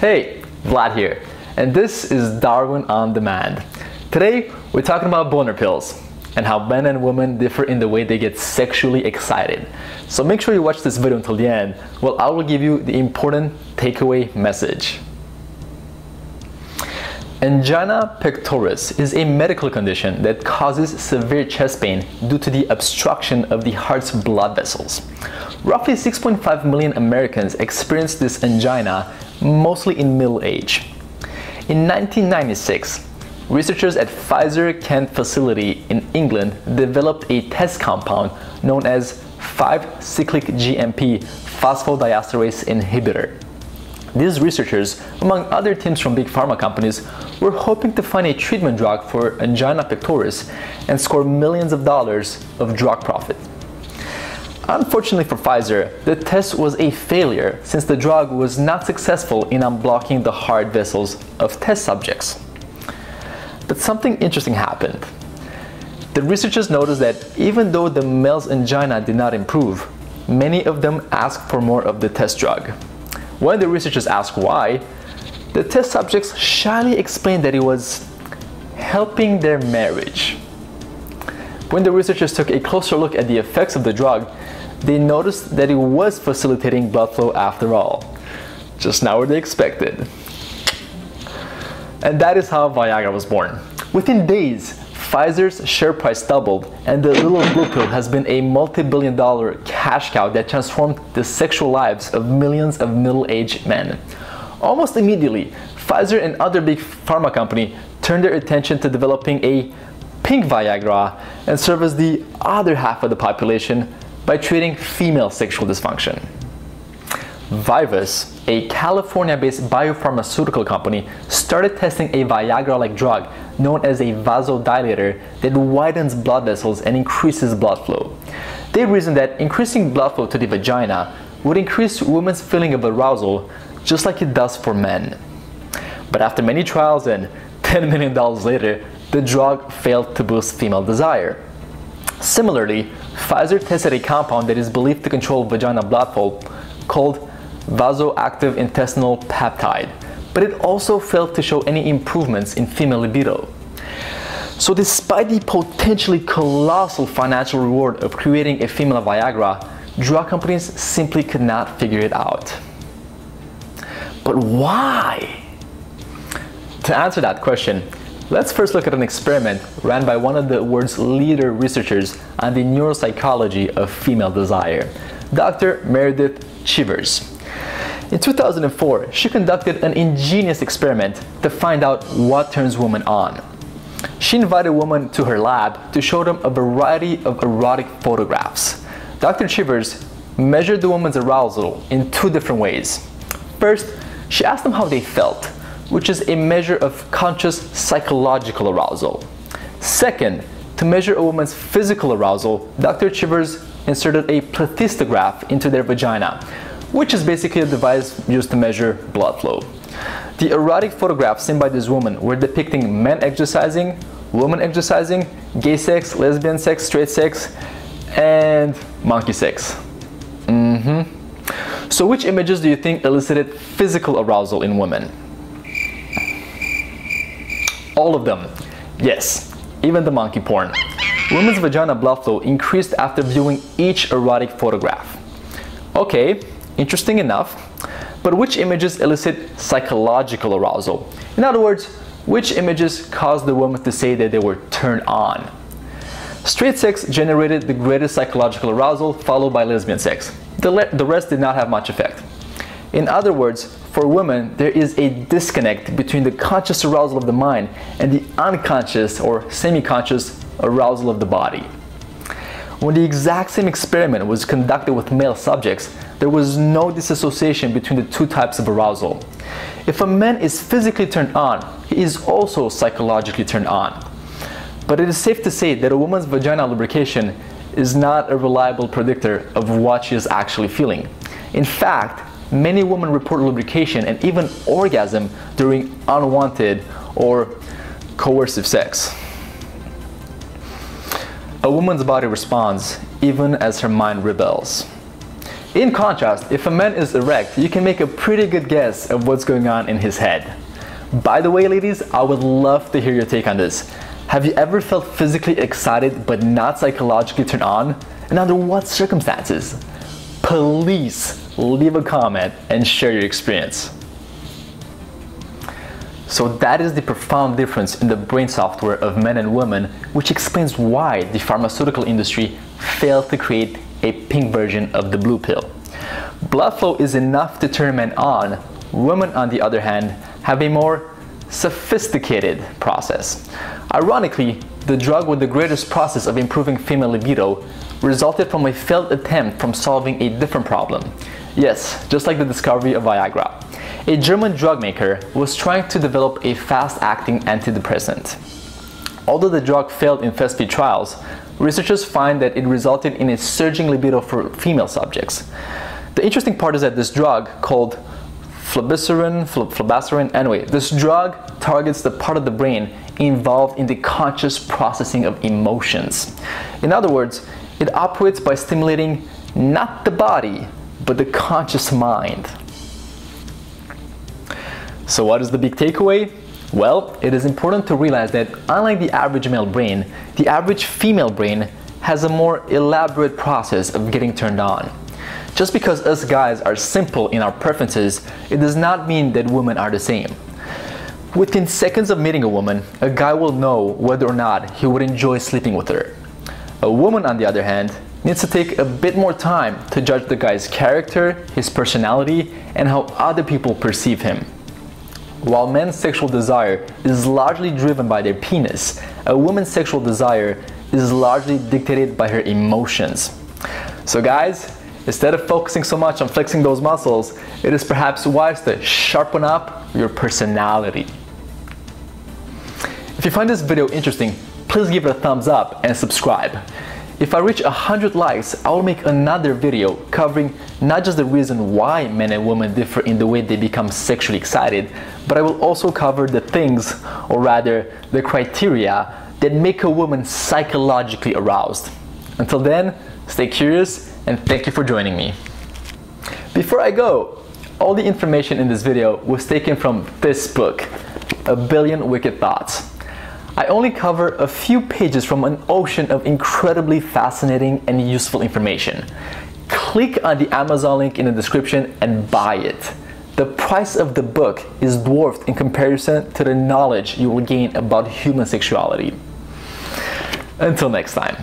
Hey, Vlad here, and this is Darwin on Demand. Today, we're talking about boner pills and how men and women differ in the way they get sexually excited. So make sure you watch this video until the end, while I will give you the important takeaway message. Angina pectoris is a medical condition that causes severe chest pain due to the obstruction of the heart's blood vessels. Roughly 6.5 million Americans experience this angina mostly in middle age. In 1996, researchers at Pfizer Kent facility in England developed a test compound known as 5-cyclic GMP phosphodiesterase inhibitor. These researchers, among other teams from big pharma companies, were hoping to find a treatment drug for angina pectoris and score millions of dollars of drug profit. Unfortunately for Pfizer, the test was a failure since the drug was not successful in unblocking the heart vessels of test subjects. But something interesting happened. The researchers noticed that even though the male's angina did not improve, many of them asked for more of the test drug. When the researchers asked why, the test subjects shyly explained that it was helping their marriage. When the researchers took a closer look at the effects of the drug, they noticed that it was facilitating blood flow after all. Just not what they expected. And that is how Viagra was born. Within days, Pfizer's share price doubled, and the little blue pill has been a multi billion dollar cash cow that transformed the sexual lives of millions of middle aged men. Almost immediately, Pfizer and other big pharma company turned their attention to developing a pink Viagra and service the other half of the population by treating female sexual dysfunction. Vivus, a California-based biopharmaceutical company, started testing a Viagra-like drug known as a vasodilator that widens blood vessels and increases blood flow. They reasoned that increasing blood flow to the vagina would increase women's feeling of arousal just like it does for men. But after many trials and $10 million later, the drug failed to boost female desire. Similarly, Pfizer tested a compound that is believed to control vagina blood flow called vasoactive intestinal peptide, but it also failed to show any improvements in female libido. So despite the potentially colossal financial reward of creating a female Viagra, drug companies simply could not figure it out. But why? To answer that question, Let's first look at an experiment ran by one of the world's leader researchers on the neuropsychology of female desire, Dr. Meredith Chivers. In 2004, she conducted an ingenious experiment to find out what turns women on. She invited women to her lab to show them a variety of erotic photographs. Dr. Chivers measured the woman's arousal in two different ways. First, she asked them how they felt which is a measure of conscious psychological arousal. Second, to measure a woman's physical arousal, Dr. Chivers inserted a plethysmograph into their vagina, which is basically a device used to measure blood flow. The erotic photographs seen by this woman were depicting men exercising, women exercising, gay sex, lesbian sex, straight sex, and monkey sex. Mm-hmm. So which images do you think elicited physical arousal in women? All of them. Yes, even the monkey porn. Women's vagina blood flow increased after viewing each erotic photograph. Okay, interesting enough, but which images elicit psychological arousal? In other words, which images caused the woman to say that they were turned on? Straight sex generated the greatest psychological arousal, followed by lesbian sex. The, the rest did not have much effect. In other words, for women, there is a disconnect between the conscious arousal of the mind and the unconscious or semi-conscious arousal of the body. When the exact same experiment was conducted with male subjects, there was no disassociation between the two types of arousal. If a man is physically turned on, he is also psychologically turned on. But it is safe to say that a woman's vaginal lubrication is not a reliable predictor of what she is actually feeling. In fact, many women report lubrication and even orgasm during unwanted or coercive sex. A woman's body responds even as her mind rebels. In contrast, if a man is erect, you can make a pretty good guess of what's going on in his head. By the way, ladies, I would love to hear your take on this. Have you ever felt physically excited but not psychologically turned on? And under what circumstances? Please leave a comment and share your experience. So that is the profound difference in the brain software of men and women, which explains why the pharmaceutical industry failed to create a pink version of the blue pill. Blood flow is enough to turn men on. Women, on the other hand, have a more sophisticated process. Ironically, the drug with the greatest process of improving female libido resulted from a failed attempt from solving a different problem. Yes, just like the discovery of Viagra. A German drug maker was trying to develop a fast-acting antidepressant. Although the drug failed in phase 3 trials, researchers find that it resulted in a surging libido for female subjects. The interesting part is that this drug, called flibanserin, flibanserin, anyway, this drug targets the part of the brain involved in the conscious processing of emotions. In other words, it operates by stimulating not the body, but the conscious mind. So what is the big takeaway? Well, it is important to realize that unlike the average male brain, the average female brain has a more elaborate process of getting turned on. Just because us guys are simple in our preferences, it does not mean that women are the same. Within seconds of meeting a woman, a guy will know whether or not he would enjoy sleeping with her. A woman, on the other hand, needs to take a bit more time to judge the guy's character, his personality, and how other people perceive him. While men's sexual desire is largely driven by their penis, a woman's sexual desire is largely dictated by her emotions. So guys, instead of focusing so much on flexing those muscles, it is perhaps wise to sharpen up your personality. If you find this video interesting, please give it a thumbs up and subscribe. If I reach 100 likes, I will make another video covering not just the reason why men and women differ in the way they become sexually excited, but I will also cover the things, or rather the criteria, that make a woman psychologically aroused. Until then, stay curious and thank you for joining me. Before I go, all the information in this video was taken from this book, A Billion Wicked Thoughts. I only cover a few pages from an ocean of incredibly fascinating and useful information. Click on the Amazon link in the description and buy it. The price of the book is dwarfed in comparison to the knowledge you will gain about human sexuality. Until next time.